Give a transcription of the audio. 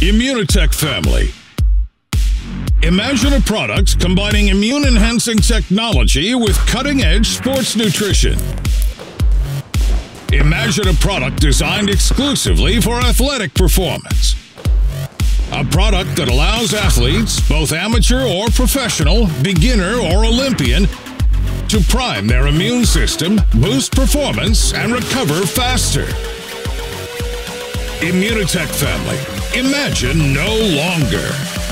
Immunotec family. Imagine a product combining immune enhancing technology with cutting edge sports nutrition. Imagine a product designed exclusively for athletic performance. A product that allows athletes, both amateur or professional, beginner or Olympian, to prime their immune system, boost performance, and recover faster. Immunotec family. Imagine no longer.